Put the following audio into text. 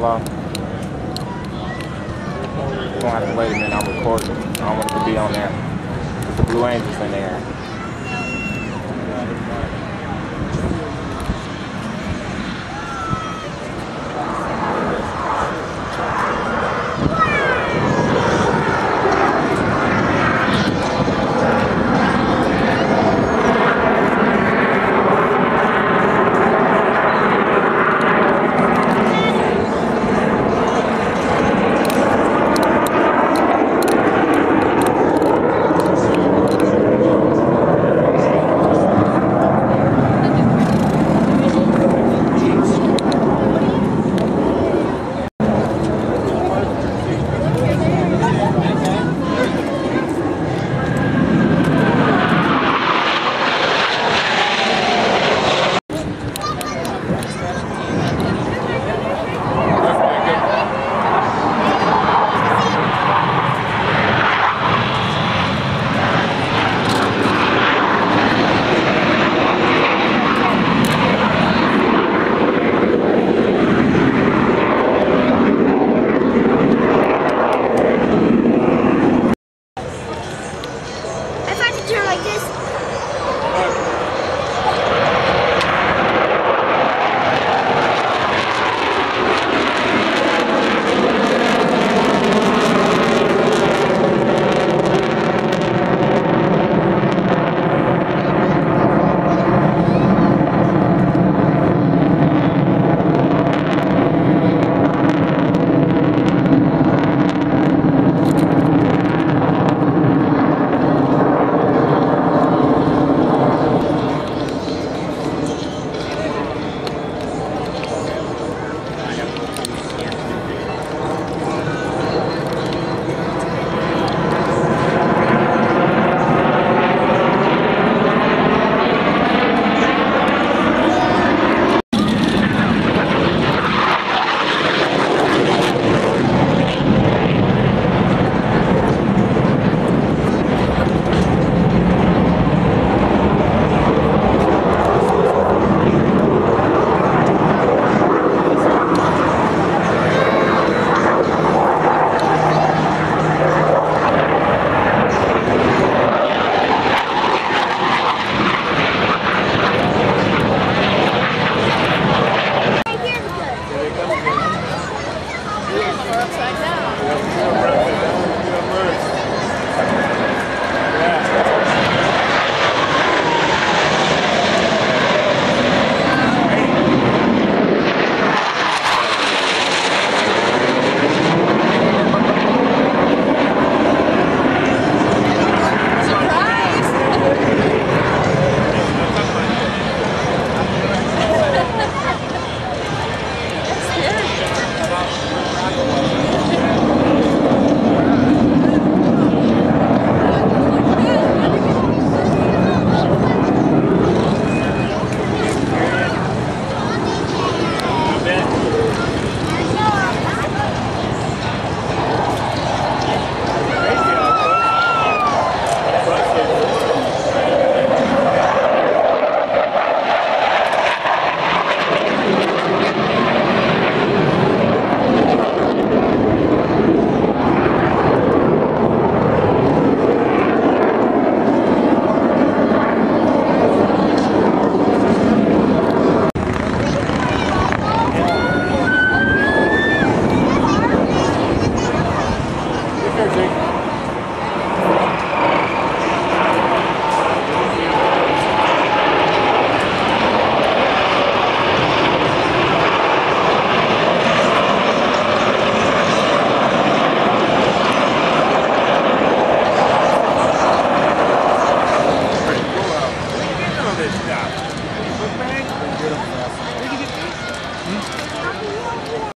lie. I'm gonna have to wait a minute. I'm recording. I don't want it to be on there. The Blue Angels in there. Like this.